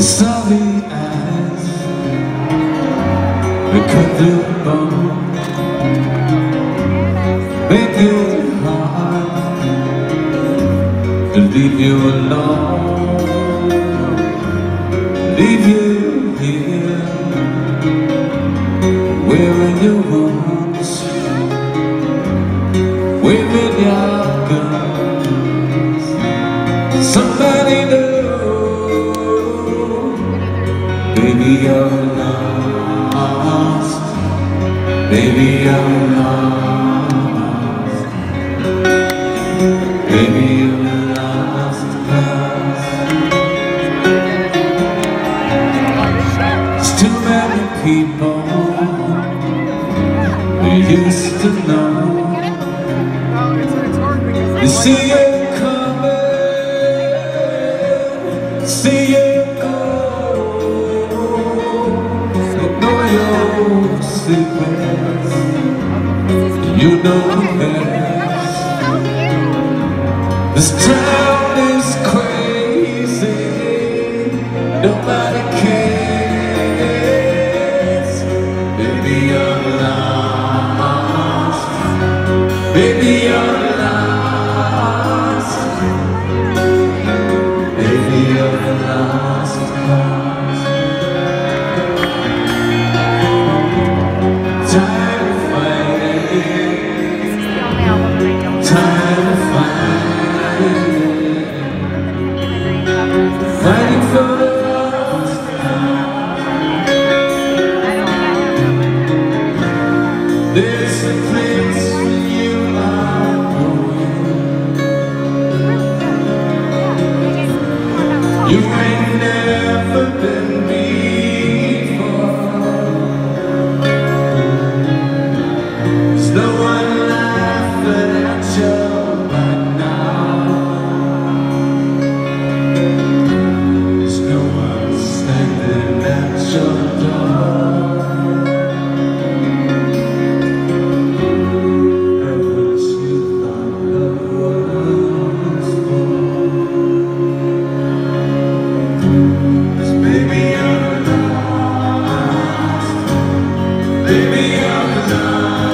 sorry eyes that cut through the bone. Make it hard to leave you alone. Leave you here Wearing your Baby, you're lost. Baby, you're lost. Baby, you're lost There's too many people we used to know. They see You know best This. Town There's no one standing at your I'm in love.